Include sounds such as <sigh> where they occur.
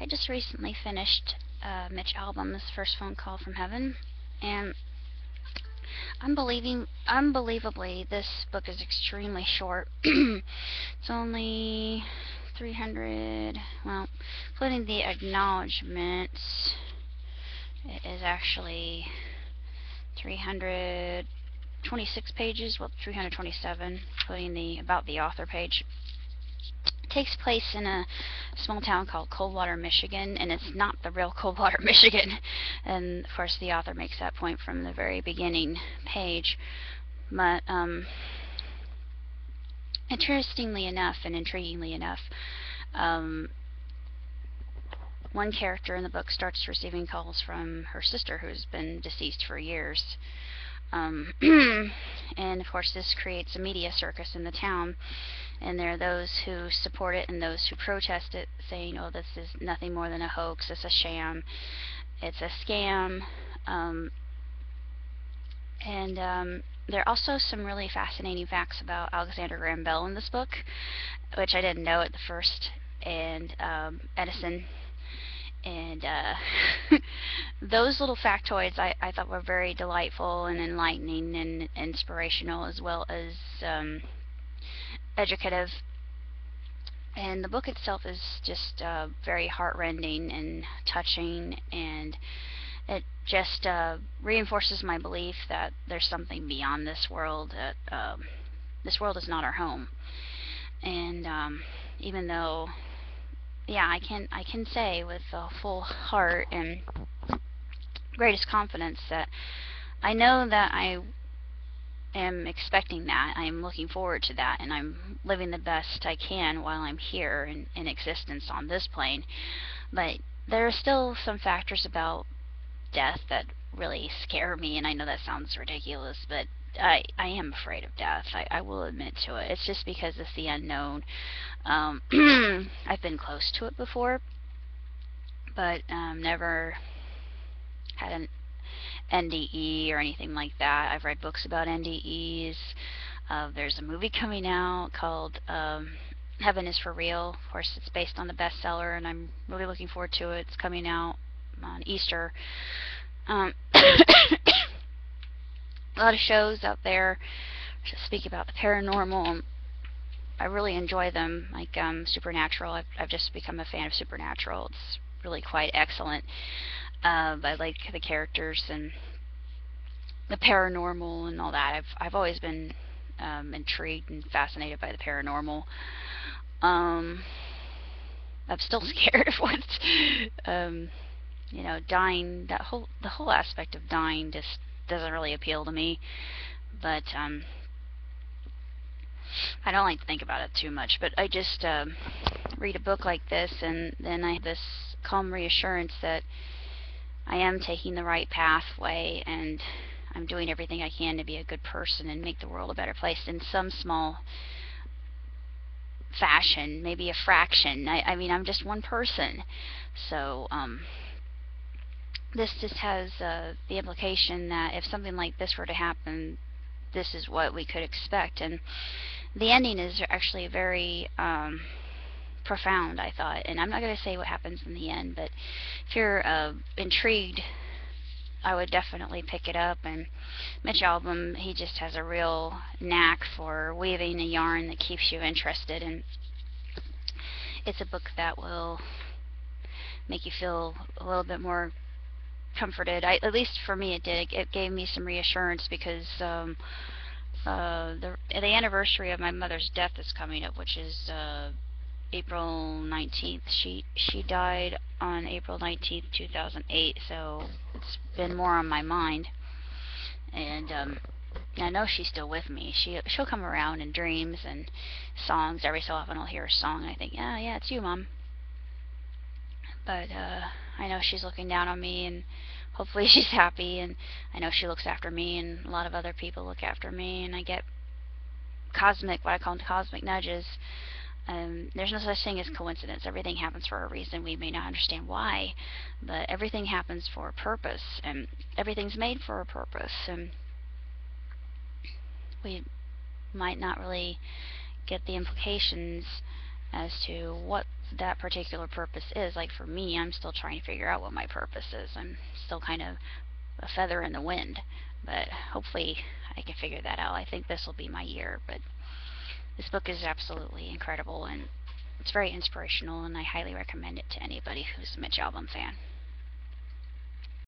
I just recently finished uh, Mitch Albom's First Phone Call from Heaven, and unbelieving, unbelievably, this book is extremely short. <clears throat> it's only 300, well, including the acknowledgments, it is actually 326 pages, well, 327, including the about the author page takes place in a small town called Coldwater, Michigan, and it's not the real Coldwater, <laughs> Michigan. And of course, the author makes that point from the very beginning page. But um, interestingly enough, and intriguingly enough, um, one character in the book starts receiving calls from her sister, who's been deceased for years. Um, <clears throat> and of course, this creates a media circus in the town and there are those who support it and those who protest it, saying, "Oh, this is nothing more than a hoax. It's a sham. It's a scam." Um, and um, there are also some really fascinating facts about Alexander Graham Bell in this book, which I didn't know at the first, and um, Edison. And uh, <laughs> those little factoids I, I thought were very delightful and enlightening and inspirational, as well as um, educative. And the book itself is just uh, very heartrending and touching, and it just uh, reinforces my belief that there's something beyond this world. That um, this world is not our home. And um, even though, yeah, I can I can say with a full heart and greatest confidence that I know that I am expecting that. I'm looking forward to that, and I'm living the best I can while I'm here in, in existence on this plane. But there are still some factors about death that really scare me, and I know that sounds ridiculous, but I I am afraid of death. I, I will admit to it. It's just because it's the unknown. Um, <clears throat> I've been close to it before, but um, never had an NDE or anything like that. I've read books about NDEs. Uh, there's a movie coming out called um, Heaven is for Real. Of course, it's based on the bestseller, and I'm really looking forward to it. It's coming out on Easter. Um, <coughs> a lot of shows out there speak about the paranormal. I really enjoy them, like um, Supernatural. I've, I've just become a fan of Supernatural. It's really quite excellent. Uh, I like the characters and the paranormal and all that. I've I've always been um, intrigued and fascinated by the paranormal. Um, I'm still <laughs> scared of what's, um, you know, dying. That whole the whole aspect of dying just doesn't really appeal to me. But um, I don't like to think about it too much. But I just uh, read a book like this, and then I have this calm reassurance that I am taking the right pathway and I'm doing everything I can to be a good person and make the world a better place in some small fashion, maybe a fraction. I, I mean, I'm just one person. So, um, this just has uh, the implication that if something like this were to happen, this is what we could expect. And the ending is actually very um, profound, I thought. And I'm not going to say what happens in the end, but if you're uh, intrigued, I would definitely pick it up. And Mitch Albom, he just has a real knack for weaving a yarn that keeps you interested. And it's a book that will make you feel a little bit more comforted. I, at least for me, it did. It gave me some reassurance because um, uh, the the anniversary of my mother's death is coming up, which is uh, April 19th. She she died on April 19th, 2008, so it's been more on my mind. And um I know she's still with me. She she'll come around in dreams and songs. Every so often I'll hear a song and I think, "Yeah, yeah, it's you, mom." But uh I know she's looking down on me and hopefully <laughs> she's happy and I know she looks after me and a lot of other people look after me and I get cosmic what I call cosmic nudges um, there's no such thing as coincidence. Everything happens for a reason. We may not understand why, but everything happens for a purpose, and everything's made for a purpose. And we might not really get the implications as to what that particular purpose is. Like for me, I'm still trying to figure out what my purpose is. I'm still kind of a feather in the wind, but hopefully I can figure that out. I think this will be my year, but this book is absolutely incredible and it's very inspirational and I highly recommend it to anybody who's a Mitch Albom fan.